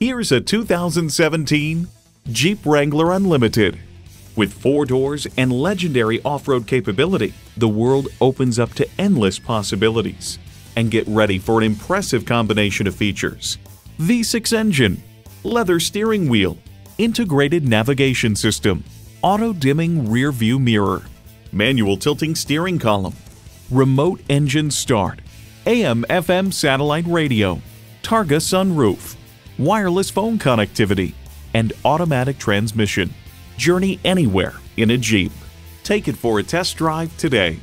Here's a 2017 Jeep Wrangler Unlimited. With four doors and legendary off road capability, the world opens up to endless possibilities. And get ready for an impressive combination of features V6 engine, leather steering wheel, integrated navigation system, auto dimming rear view mirror, manual tilting steering column, remote engine start, AM FM satellite radio, Targa sunroof, wireless phone connectivity, and automatic transmission. Journey anywhere in a Jeep. Take it for a test drive today.